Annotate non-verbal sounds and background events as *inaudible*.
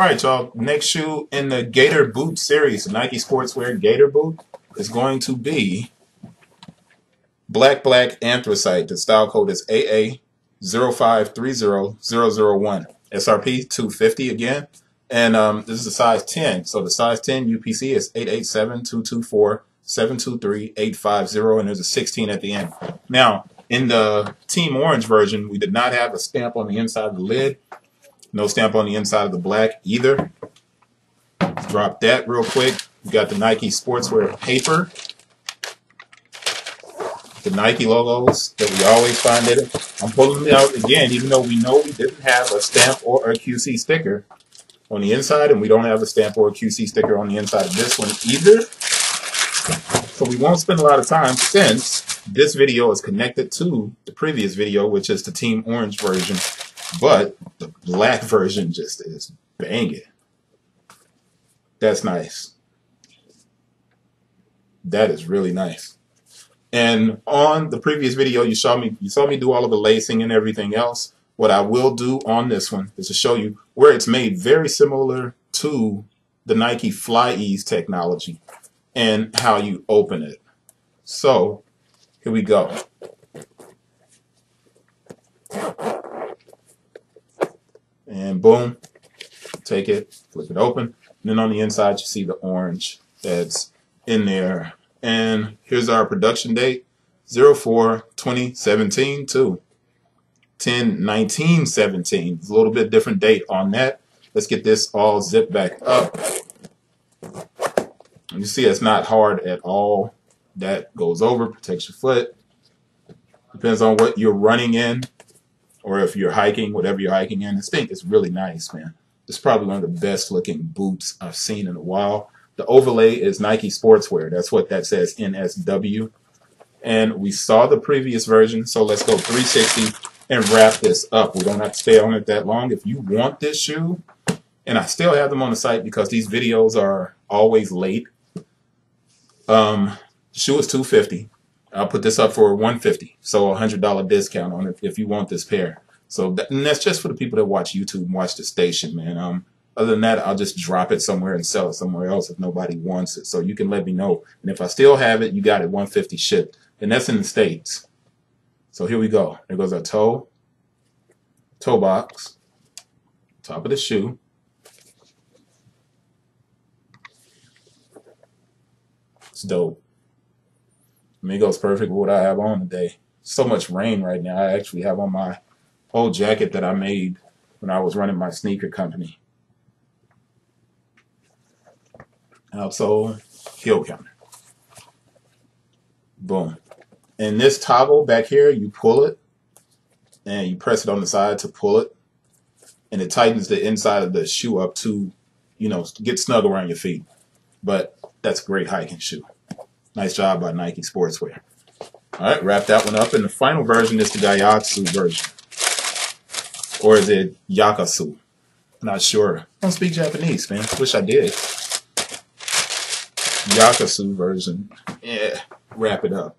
All right, y'all. Next shoe in the Gaiter boot series, Nike Sportswear Gaiter boot, is going to be Black Black Anthracite. The style code is AA0530001. SRP 250 again. And um, this is a size 10. So the size 10 UPC is 887-224-723-850, and there's a 16 at the end. Now, in the Team Orange version, we did not have a stamp on the inside of the lid. No stamp on the inside of the black either. Drop that real quick. We got the Nike Sportswear paper. The Nike logos that we always find in it. I'm pulling it out again, even though we know we didn't have a stamp or a QC sticker on the inside, and we don't have a stamp or a QC sticker on the inside of this one either. So we won't spend a lot of time since this video is connected to the previous video, which is the Team Orange version but the black *laughs* version just is banging. That's nice. That is really nice. And on the previous video, you saw me you saw me do all of the lacing and everything else. What I will do on this one is to show you where it's made very similar to the Nike FlyEase technology and how you open it. So here we go. and boom, take it, flip it open. And then on the inside, you see the orange that's in there. And here's our production date, 04 2017 to 10 19 17. It's a little bit different date on that. Let's get this all zipped back up. And you see it's not hard at all. That goes over, protects your foot. Depends on what you're running in or if you're hiking, whatever you're hiking in. This thing is really nice, man. It's probably one of the best looking boots I've seen in a while. The overlay is Nike Sportswear. That's what that says, NSW. And we saw the previous version, so let's go 360 and wrap this up. We don't have to stay on it that long. If you want this shoe, and I still have them on the site because these videos are always late. Um, shoe is 250 I'll put this up for 150 so a $100 discount on it if you want this pair. So that, and that's just for the people that watch YouTube and watch the station, man. Um, other than that, I'll just drop it somewhere and sell it somewhere else if nobody wants it. So you can let me know. And if I still have it, you got it 150 shipped. And that's in the States. So here we go. There goes our toe, toe box, top of the shoe. It's dope. Migo's perfect what I have on today. So much rain right now. I actually have on my old jacket that I made when I was running my sneaker company. Uh, Outsole, heel counter. Boom. And this toggle back here, you pull it and you press it on the side to pull it. And it tightens the inside of the shoe up to, you know, get snug around your feet. But that's a great hiking shoe. Nice job by Nike Sportswear. All right, wrap that one up. And the final version is the Gayatsu version. Or is it Yakasu? Not sure. I don't speak Japanese, man. Wish I did. Yakasu version. Yeah, wrap it up.